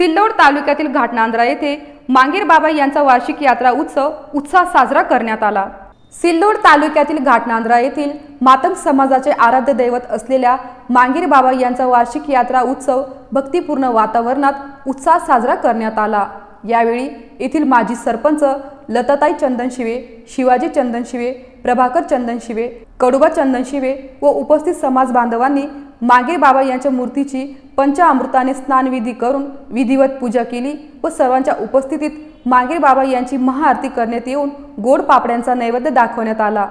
सिल्लोड तालुक्यातील घाटनांद्रा येथे मांगीर बाबा यांचा वार्षिक यात्रा उत्सव उत्साह साजरा करण्यात आला. सिल्लोड तालुक्यातील घाटनांद्रा येथील मातंग समाजाचे आराध्य दैवत असलेल्या मांगीर बाबा यांचा वार्षिक यात्रा उत्सव भक्तिपूर्ण वातावरणात उत्साह साजरा करण्यात आला. यावेळी येथील माजी सरपंच लताताई चंदनशिवे शिवाजी चंदनशिवे प्रभाकर चंदन शिवे कडुबा चंदनशिवे व उपस्थित समाज बांधवांनी मागे बाबा यांच्या मूर्तीची पंचामृताने स्नानविधी करून विधिवत पूजा केली व सर्वांच्या उपस्थितीत मागे बाबा यांची महाआरती करण्यात येऊन गोड पापड्यांचा नैवेद्य दाखवण्यात आला.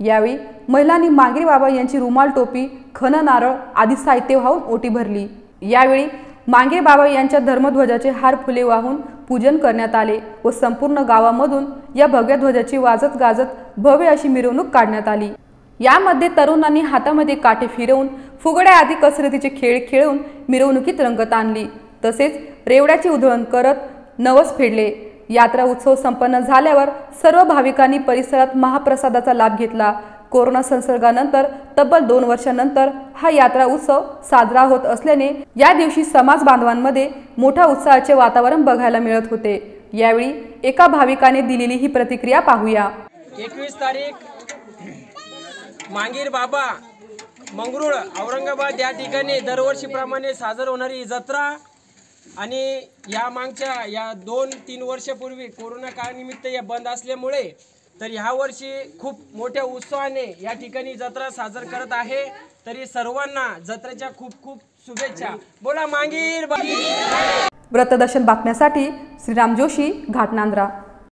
यावेळी महिलांनी मागे बाबा यांची रुमाल टोपी खन नारळ आदी साहित्य वाहून ओटी भरली. यावेळी मांगे बाबा यांच्या धर्मध्वजाचे हार फुले वाहून पूजन करण्यात आले व संपूर्ण गावामधून या भगव्या ध्वजाची वाजत गाजत भव्य अशी मिरवणूक काढण्यात आली. यामध्ये तरुणांनी हातामध्ये काठे फिरवून फुगड्या आदी कसरतीचे खेळ खेळून मिरवणुकीत रंगत आणली. तसेच रेवड्याची उधळण करत नवस फेडले. यात्रा उत्सव संपन्न झाल्यावर सर्व भाविकांनी परिसरात महाप्रसादाचा लाभ घेतला. कोरोना संसर्गानंतर तब्बल दोन वर्षानंतर हा यात्रा उत्सव साजरा होत असल्याने या दिवशी समाज बांधवांमध्ये मोठ्या उत्साहाचे वातावरण बघायला मिळत होते. यावेळी एका भाविकाने दिलेली ही प्रतिक्रिया पाहूया. एकवीस तारीख मांगीर बाबा मंगरुळ औरंगाबाद या ठिकाणी दरवर्षीप्रमाणे साजर होणारी जत्रा आणि या मागच्या या दोन तीन वर्षापूर्वी कोरोना काळानिमित्त या बंद असल्यामुळे तर ह्या वर्षी खूप मोठ्या उत्सवाने या ठिकाणी जत्रा साजर करत आहे. तरी सर्वांना जत्रेच्या खूप खूप शुभेच्छा. बोला मांगीर. व्रतदर्शन बातम्यासाठी श्रीराम जोशी घाटनांद्रा.